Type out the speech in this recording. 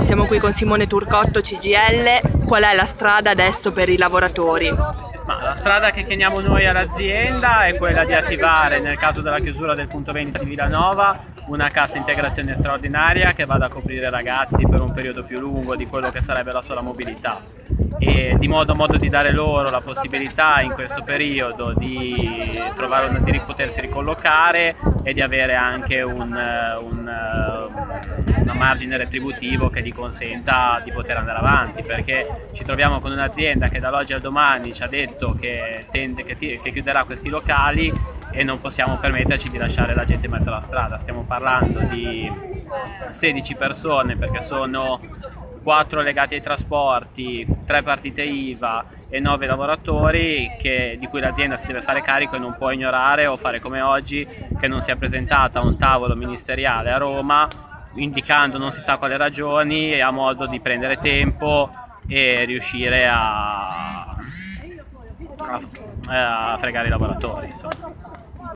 Siamo qui con Simone Turcotto, CGL. Qual è la strada adesso per i lavoratori? Ma la strada che chiediamo noi all'azienda è quella di attivare, nel caso della chiusura del punto vendita di Villanova, una cassa integrazione straordinaria che vada a coprire i ragazzi per un periodo più lungo di quello che sarebbe la sola mobilità e di modo, modo di dare loro la possibilità in questo periodo di, trovare, di potersi ricollocare e di avere anche un, un, un margine retributivo che gli consenta di poter andare avanti perché ci troviamo con un'azienda che dall'oggi al domani ci ha detto che, tende, che, che chiuderà questi locali e non possiamo permetterci di lasciare la gente in mezzo alla strada. Stiamo parlando di 16 persone perché sono 4 legati ai trasporti, 3 partite IVA e 9 lavoratori che, di cui l'azienda si deve fare carico e non può ignorare o fare come oggi che non si è presentata a un tavolo ministeriale a Roma indicando non si sa quale ragioni e a modo di prendere tempo e riuscire a, a, a fregare i lavoratori. Insomma.